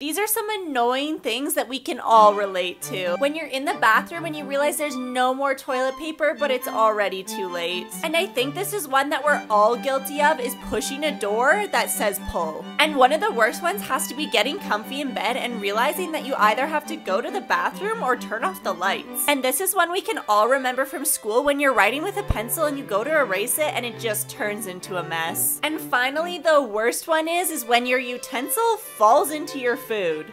These are some annoying things that we can all relate to. When you're in the bathroom and you realize there's no more toilet paper, but it's already too late. And I think this is one that we're all guilty of is pushing a door that says pull. And one of the worst ones has to be getting comfy in bed and realizing that you either have to go to the bathroom or turn off the lights. And this is one we can all remember from school when you're writing with a pencil and you go to erase it and it just turns into a mess. And finally, the worst one is is when your utensil falls into your food.